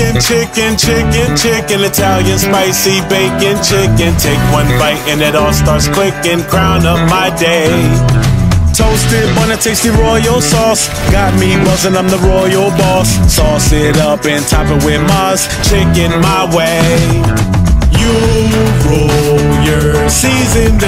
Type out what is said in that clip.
Chicken, chicken, chicken, chicken, Italian spicy bacon chicken. Take one bite and it all starts clicking. Crown of my day. Toasted bun and tasty royal sauce. Got me buzzing, I'm the royal boss. Sauce it up and top it with Mars. Chicken my way. You roll your seasoned.